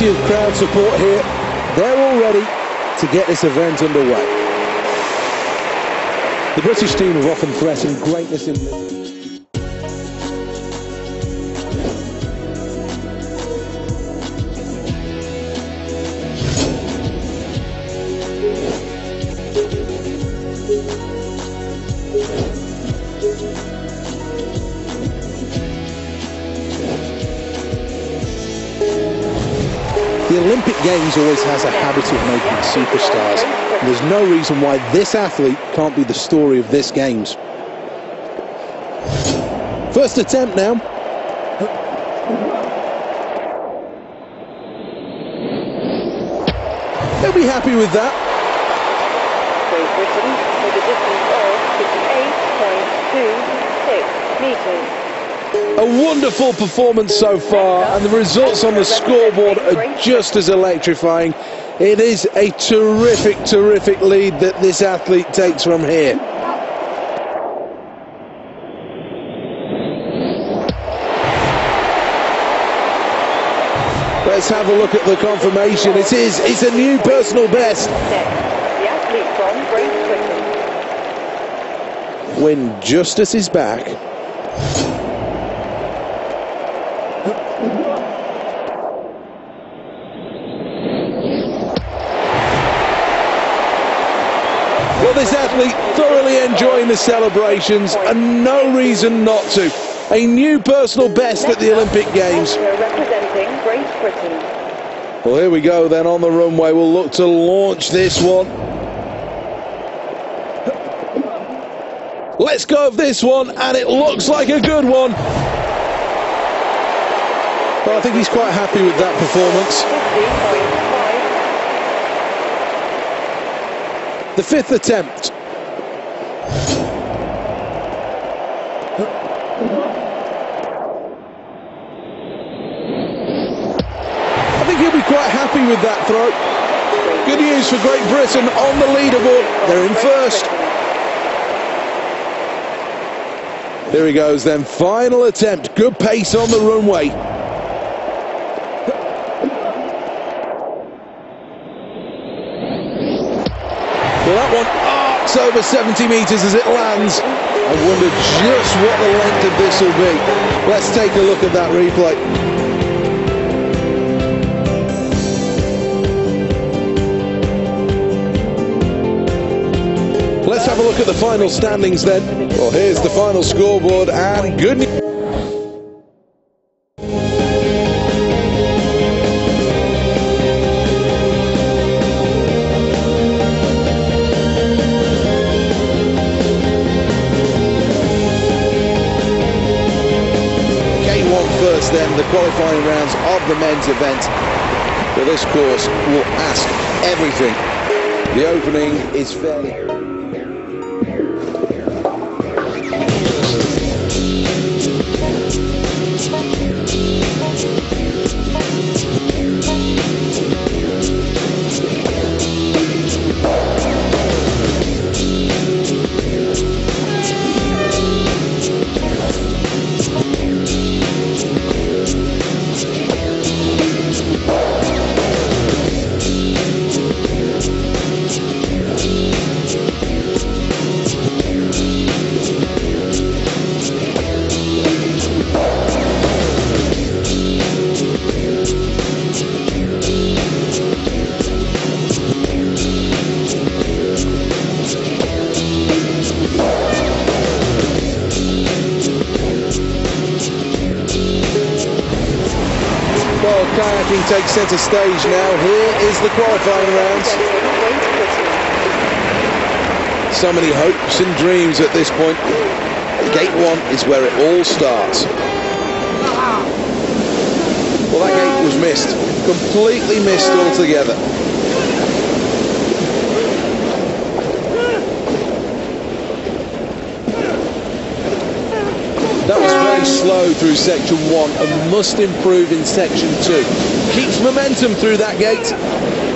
plenty of crowd support here. They're all ready to get this event underway. The British team have often threatened greatness in... The Olympic Games always has a habit of making superstars. And there's no reason why this athlete can't be the story of this Games. First attempt now. They'll be happy with that. Great Britain with a distance of 58.26 metres. A wonderful performance so far, and the results on the scoreboard are just as electrifying. It is a terrific, terrific lead that this athlete takes from here. Let's have a look at the confirmation. It is, it's a new personal best. When Justice is back, Well, this athlete thoroughly enjoying the celebrations and no reason not to. A new personal best at the Olympic Games. Representing Great Britain. Well, here we go then on the runway. We'll look to launch this one. Let's go of this one, and it looks like a good one. Well, I think he's quite happy with that performance. The fifth attempt. I think he'll be quite happy with that throw. Good news for Great Britain on the leaderboard. They're in first. Here he goes then. Final attempt. Good pace on the runway. One arcs over 70 metres as it lands. I wonder just what the length of this will be. Let's take a look at that replay. Let's have a look at the final standings then. Well, here's the final scoreboard and good news. First then, the qualifying rounds of the men's event. Well, this course will ask everything. The opening is fairly... Well, kayaking takes centre stage now. Here is the qualifying Britain. So many hopes and dreams at this point. Gate one is where it all starts. Well, that gate was missed. Completely missed altogether. That was very slow through section one and must improve in section two. Keeps momentum through that gate.